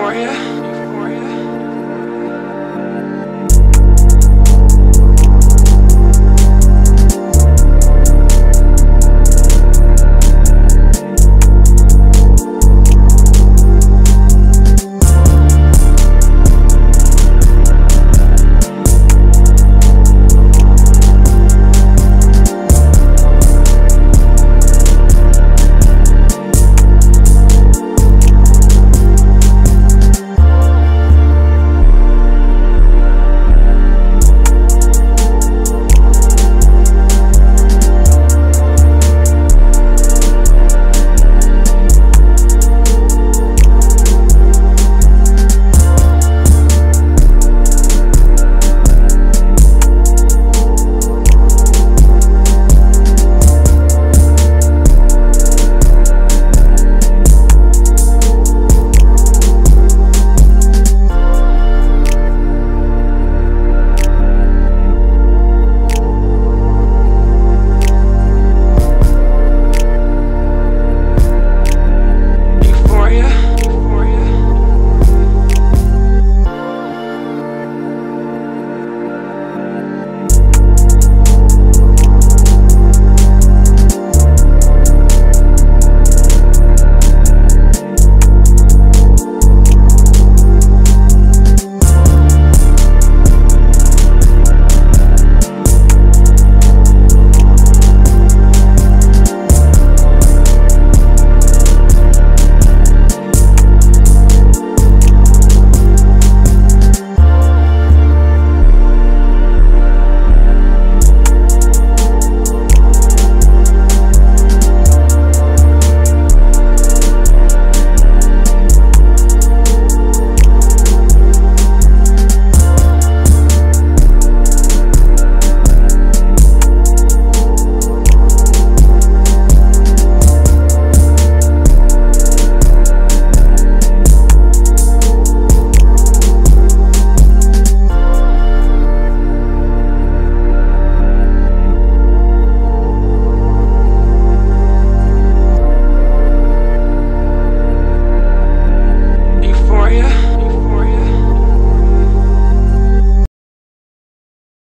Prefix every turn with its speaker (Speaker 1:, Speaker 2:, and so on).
Speaker 1: for you.